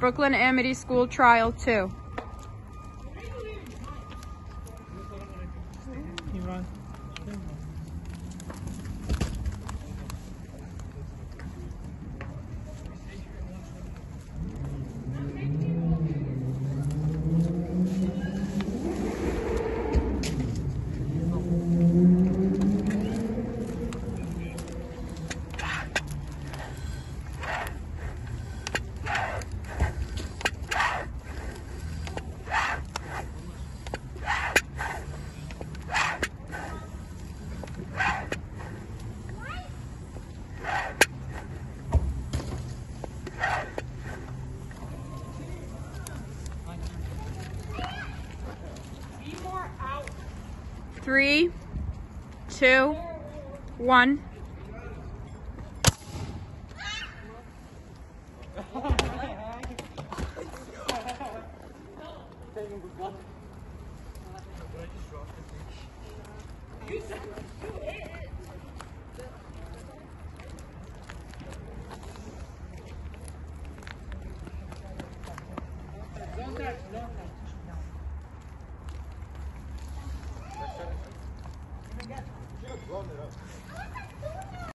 Brooklyn Amity School Trial 2. Three, two, one. Blown it Главный раз.